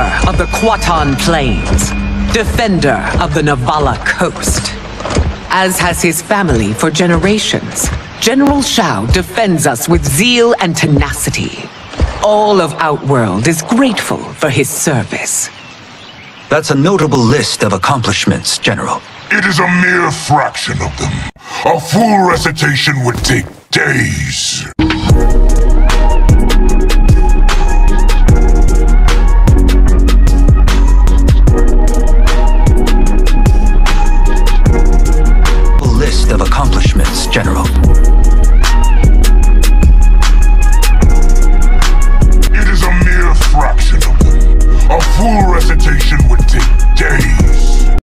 Ruler of the Kuatan Plains, defender of the Navala coast. As has his family for generations, General Shao defends us with zeal and tenacity. All of Outworld is grateful for his service. That's a notable list of accomplishments, General. It is a mere fraction of them. A full recitation would take days. accomplishments, General.